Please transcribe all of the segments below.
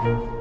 Música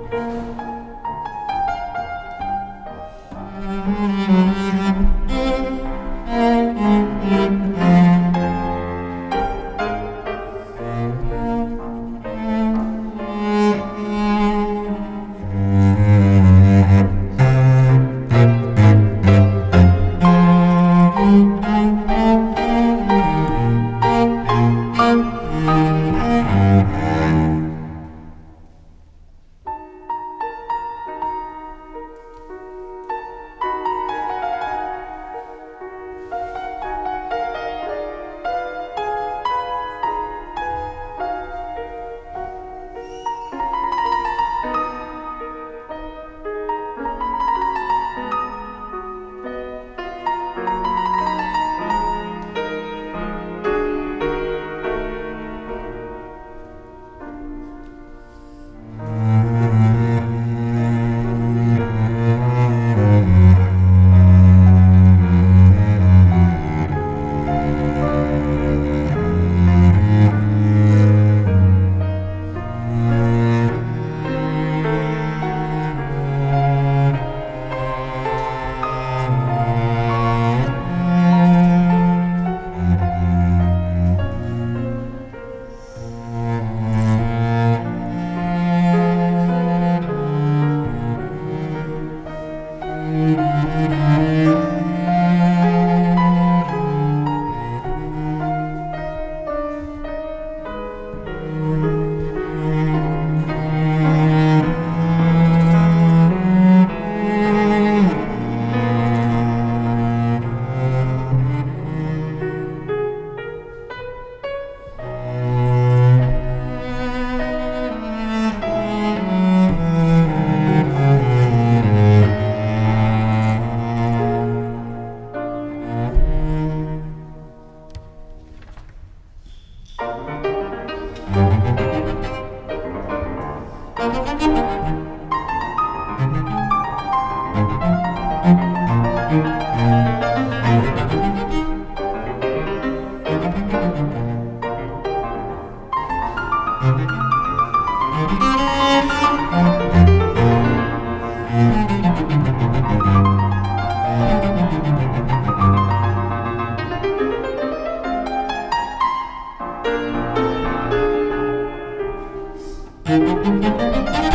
Música